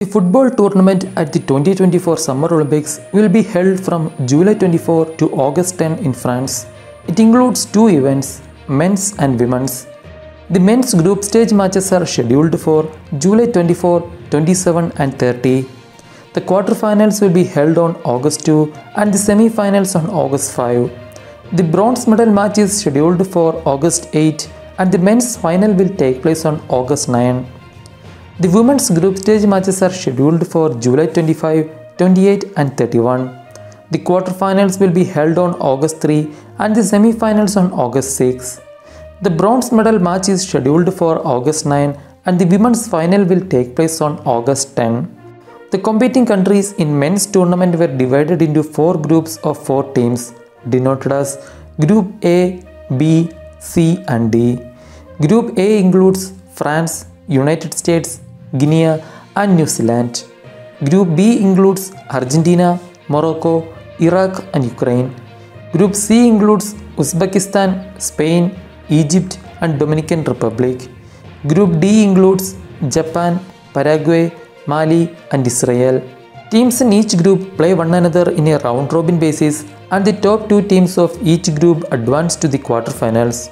The football tournament at the 2024 Summer Olympics will be held from July 24 to August 10 in France. It includes two events, men's and women's. The men's group stage matches are scheduled for July 24, 27 and 30. The quarterfinals will be held on August 2 and the semi-finals on August 5. The bronze medal match is scheduled for August 8 and the men's final will take place on August 9. The women's group stage matches are scheduled for July 25, 28 and 31. The quarterfinals will be held on August 3 and the semi-finals on August 6. The bronze medal match is scheduled for August 9 and the women's final will take place on August 10. The competing countries in men's tournament were divided into four groups of four teams denoted as Group A, B, C and D. Group A includes France, United States, Guinea and New Zealand. Group B includes Argentina, Morocco, Iraq and Ukraine. Group C includes Uzbekistan, Spain, Egypt and Dominican Republic. Group D includes Japan, Paraguay, Mali and Israel. Teams in each group play one another in a round robin basis and the top two teams of each group advance to the quarterfinals.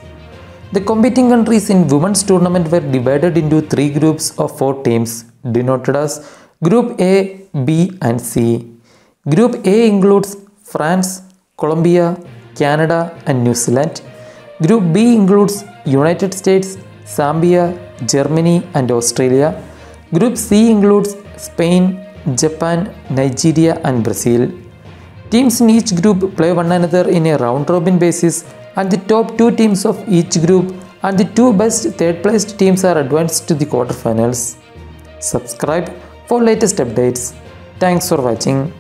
The competing countries in women's tournament were divided into three groups of four teams denoted as Group A, B and C. Group A includes France, Colombia, Canada and New Zealand. Group B includes United States, Zambia, Germany and Australia. Group C includes Spain, Japan, Nigeria and Brazil. Teams in each group play one another in a round robin basis and the top two teams of each group and the two best third placed teams are advanced to the quarterfinals. Subscribe for latest updates. Thanks for watching.